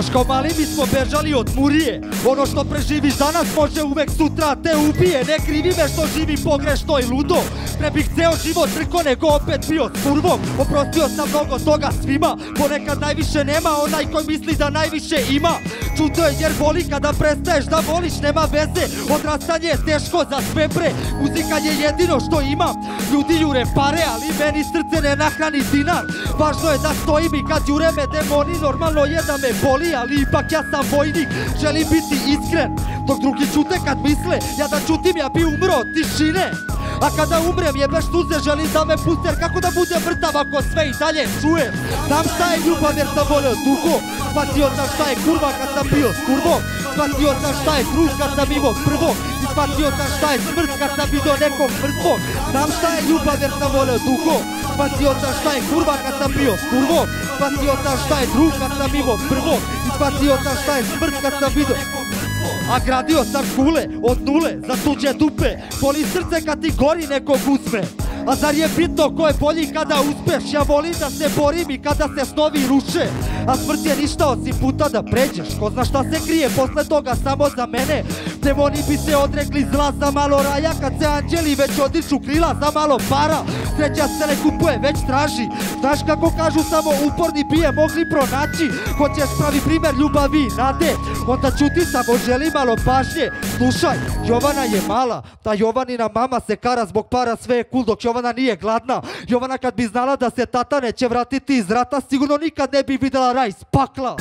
Još kao mali mi smo bežali od murije. Ono što preživiš danas može uvek sutra te ubije. Ne krivi me što živim pogrešno i ludo. Ne bih ceo život trko nego opet bio s kurvom. Oprostio sam mnogo toga svima Ponekad najviše nema onaj koji misli da najviše ima. Čuto je jer voli kada prestaješ da voliš Nema veze, odrastanje je teško za sve bre. Muzika je jedino što imam Ljudi jure pare, ali meni srce ne nahrani dinar. Važno je da stojim i kad jure me demoni Normalno je da me boli, ali ipak ja sam vojnik. Želim biti iskren Dok drugi čute kad misle. Ja da čutim, ja bi umro tišine. A kada umrem jebeš suze želim da me puste kako da bude mrtav ako sve i dalje čujem. Znam šta je ljubav jer sam volio dugo. Shvatio sam šta je kurva kad sam bio s kurvom Shvatio sam šta je drug kad sam imao prvo. I shvatio sam šta je smrt kad sam vidio nekog mrtvog Znam šta je ljubav jer sam volio dugo. Shvatio sam šta je kurva kad sam bio s kurvom Shvatio sam šta je drug kad sam imao prvo. I shvatio sam šta je smrt kad sam vidio. A gradio sam kule od nule za tuđe dupe. Boli srce kad ti gori nekog uzme a zar je bitno ko je bolji kada uspeš? Ja volim da se borim i kada se snovi ruše. A smrt je ništa osim puta da pređeš. Ko zna šta se krije posle toga samo za mene. Demoni bi se odrekli zla za malo raja. Kad se anđeli već odiču krila za malo para Sreća se ne kupuje već traži. Znaš kako kažu samo uporni bije mogli pronaći. Hoćeš pravi primjer ljubavi i nade? Onda čuti samo želi malo pažnje. Slušaj, Jovana je mala. Ta Jovanina mama se kara zbog para sve je cool dok Jovana nije gladna. Jovana kad bi znala da se tata neće vratiti iz rata Sigurno nikad ne bi vidjela raj s pakla.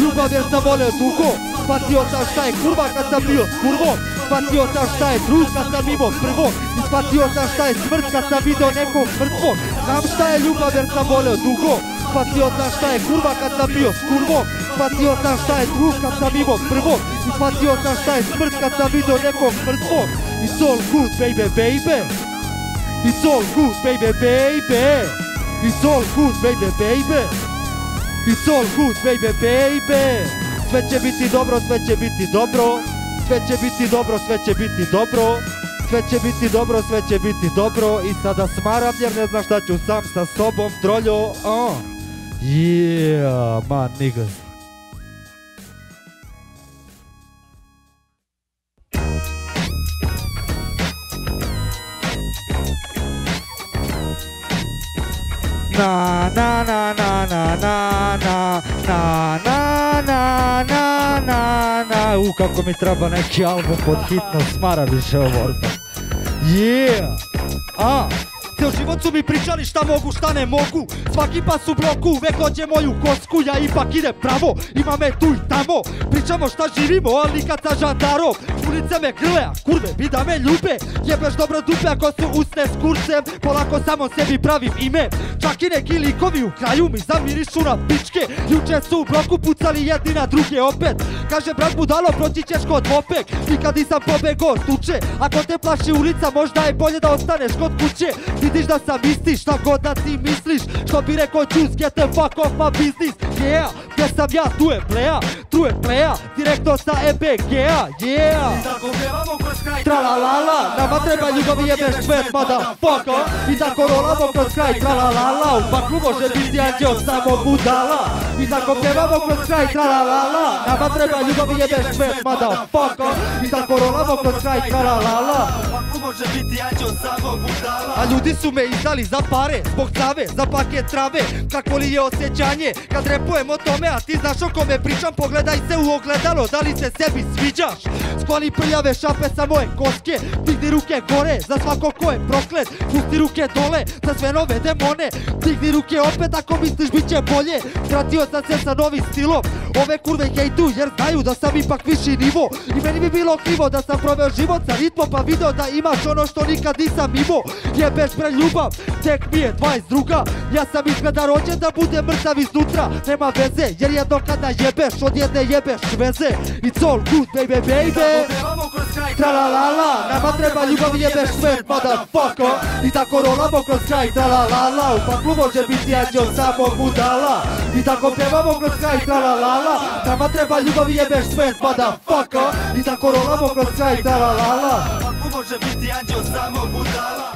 Ljubav jer sam volio dugo Shvatio sam šta je kurva kad sam bio kurvom Shvatio sam šta je drug kad sam imao prvo? I shvatio sam šta je smrt kad sam vidio nekog mrtvog Znam šta je ljubav jer sam volio dugo. Shvatio sam šta je kurva kad sam bio s kurvom Shvatio sam šta je drug kad sam imao prvo? I shvatio sam šta je smrt kad sam vidio nekog mrtvog It's all good baby baby. It's all good baby baby. It's all good baby baby. It's all good baby baby Sve će biti dobro, sve će biti dobro. Sve će biti dobro, sve će biti dobro. Sve će biti dobro, sve će biti dobro. I sada smaram jer ne znam šta ću sam sa sobom troljo. Yeah, man niggas na na na na na na na na na U kako mi treba neki album pod hitno smara više ovo. Yeah. A Ceo život su mi pričali šta mogu, šta ne mogu. Svaki pas u bloku uvek moju kosku Ja ipak idem pravo, ima me tu i tamo. Pričamo šta živimo, ali nikad sa žandarom Ulice me grle, a kurve bi da me ljube Jebeš dobro dupe ako su usne s kurcem. Polako samo sebi pravim ime. Čak i neki likovi u kraju mi zamirišu na pičke. Juče su u bloku pucali jedni na druge opet. Kaže brat budalo proći ćeš kod opek. Nikad nisam pobego tuče. Ako te plaši ulica možda je bolje da ostaneš kod kuće. Vidiš da sam isti šta god da ti misliš. Što bi rekao čus get the fuck off my business. Yeah, gdje sam ja tu je pleja Tu je pleja, direktno sa EBG-a Yeah I tako pjevamo kroz kraj Tralalala, nama treba ljubav jebeš svet, motherfucker. I tako rolamo kroz kraj, tralalala U baklu može biti anđeo samo budala. I tako pjevamo kroz kraj, tralalala Nama treba ljubav jebeš svet, motherfucker. I tako rolamo kroz kraj, tralalala Ovako može biti anđeo samo budala. A ljudi su me izdali za pare, zbog trave, za paket trave. Kako li je osjećanje kad repujem o tome A ti znaš o kome pričam, pogledaj se u ogledalo Da li se sebi sviđaš? Skloni prljave šape sa moje koske Digni ruke gore za svako ko je proklet Pusti ruke dole za sve nove demone Digni ruke opet ako misliš bit će bolje. Vratio sam se sa novim stilom Ove kurve hejtu jer znaju da sam ipak viši nivo. I meni bi bilo krivo da sam proveo život sa ritmom Pa video da imaš ono što nikad nisam imao. Jebeš bre ljubav, tek mi je 22 Ja sam izgleda rođen da bude mrtav iznutra. Nema veze jer jedno kada jebeš od jedne jebeš veze. It's all good baby baby Pjevamo kroz kraj Tralalala, nama treba ljubav jebeš svet, motherfucker. I tako rolamo kroz kraj, tralalala U paklu može biti anđeo samo budala I tako pjevamo kroz kraj, tralalala Nama treba ljubav jebeš svet, motherfucker. I tako rolamo kroz kraj, tralalala Ovako može biti anđeo samo budala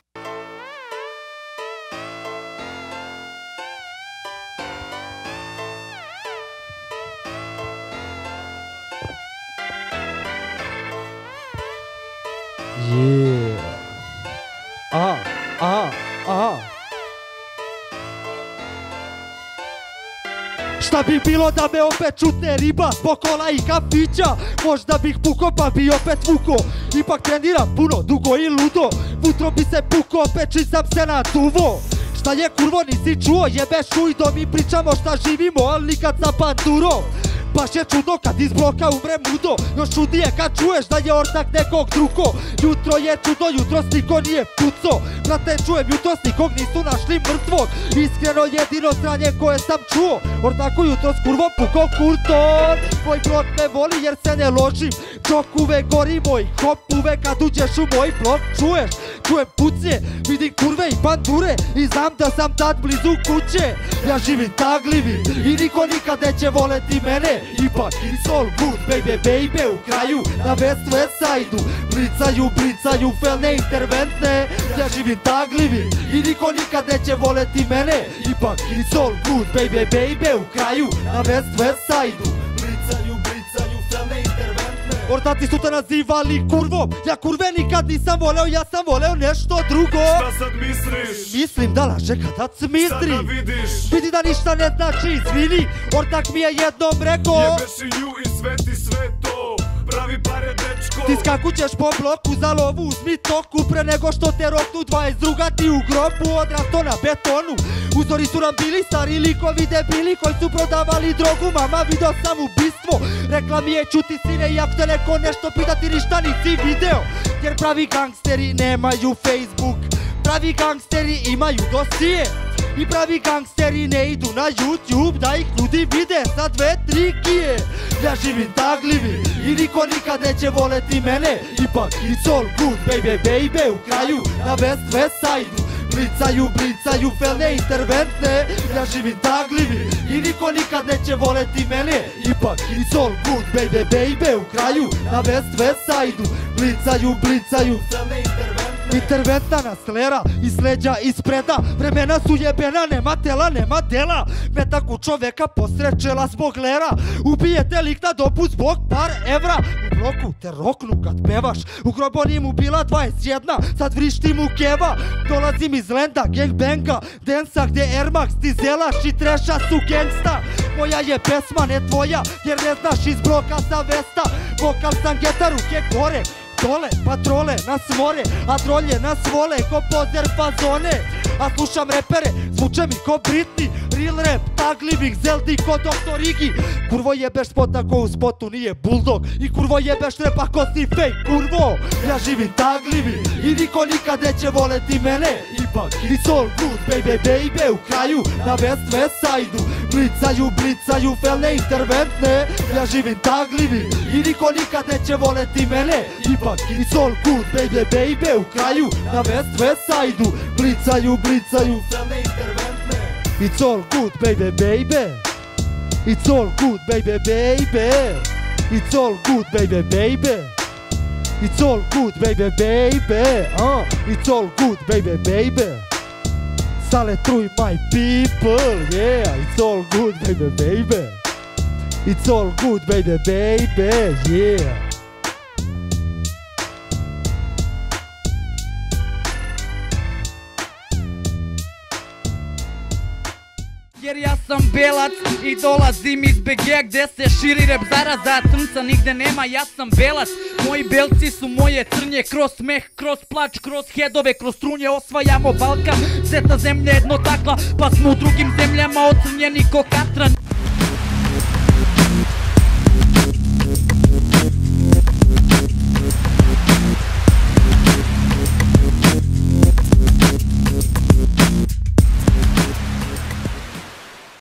Yeah. A, a, a. Šta bi bilo da me opet čutne riba Pokola i kafića? Možda bih puko pa bi opet vuko. Ipak treniram puno, dugo i ludo. Futro bi se puko, opet čistam se Šta je kurvo nisi čuo, jebeš ujdo Mi pričamo šta živimo, ali nikad sa pandurom Baš je čudno kad iz bloka umre mudo Još čudije kad čuješ da je ortak nekog drugo. Jutro je čudno, jutros niko nije puco. Brate čujem jutros nikog nisu našli mrtvog. Iskreno jedino stranje koje sam čuo. Ortaku jutros kurvo puko kurton. Moj blok me voli jer se ne ložim. Dok uvek gori moj hop Uvek kad uđeš u moj blok čuješ Čujem pucnje, vidim kurve i pandure I znam da sam tad blizu kuće. Ja živim taglivi i niko nikad neće voleti mene. Ipak it's all good baby baby U kraju na West West Side-u. Blicaju, blicaju felne interventne Ja živim taglivi i niko nikad neće voleti mene. Ipak it's all good baby baby U kraju na West West Side-u Ortati su te nazivali kurvom. Ja kurve nikad nisam voleo, ja sam voleo nešto drugo. Šta sad misliš? Mislim da laže kada cmistri Sada vidiš. Vidi da ništa ne znači, izvini Ortak mi je jednom rekao. Jebeš i nju i sve ti sve to Pravi pare dečko. Ti skakućeš po bloku za lovu, uzmi toku Pre nego što te roknu 22 ti u grobu Odrasto na betonu. Uzori su nam bili stari likovi debili Koji su prodavali drogu, mama video sam ubistvo. Rekla mi je čuti sine ako te neko nešto pita ti ništa nisi video. Jer pravi gangsteri nemaju Facebook Pravi gangsteri imaju dosije i pravi gangsteri ne idu na YouTube da ih ljudi vide sa dve trikije Ja živim taglivi i niko nikad neće voleti mene. Ipak it's all good baby baby u kraju na West West Side-u. Blicaju, blicaju felne interventne. Ja živim taglivi i niko nikad neće voleti mene. Ipak it's all good baby baby u kraju na West West Side-u. Blicaju, blicaju felne interventne Interventna nas slera iz leđa ispreda Vremena su jebena, nema tela, nema dela. Metak u čoveka posrećela zbog lera. Ubije te lik na dobu zbog par evra. U bloku te roknu kad pevaš. U groboni mu bila 21 Sad vrišti mu keva. Dolazim iz lenda, gangbanga Densa gdje Air Max ti zelaš i treša su gangsta. Moja je pesma, ne tvoja Jer ne znaš iz bloka sa vesta. Vokal sam geta ruke gore Dole, patrole nas more, a trolje nas vole ko pozer fazone. A slušam repere, zvuče mi ko Britney Real rap, tag living, zeldi ko. Iggy. Kurvo jebeš spot ako u spotu nije bulldog. I kurvo jebeš rap ako si fake, kurvo. Ja živim tag living i niko nikad neće voleti mene. Ipak it's all good, baby, baby U kraju na West West Side-u. Blicaju, blicaju felne interventne Ja živim tag living i niko nikad neće voleti mene. Ipak it's all good, baby, baby U kraju na West West Side-u. Blicaju, blicaju felne It's all good, baby, baby. It's all good, baby, baby. It's all good, baby, baby. It's all good, baby, baby. Uh, it's all good, baby, baby. Sale through my people, yeah. It's all good, baby, baby. It's all good, baby, baby, yeah. Jer ja sam belac i dolazim iz BG gdje se širi rep zaraza Crnca nigde nema, ja sam belac. Moji belci su moje crnje Kroz smeh, kroz plač, kroz hedove Kroz strunje osvajamo Balkan. Zeta zemlja jedno takla Pa smo u drugim zemljama ocrnjeni ko katran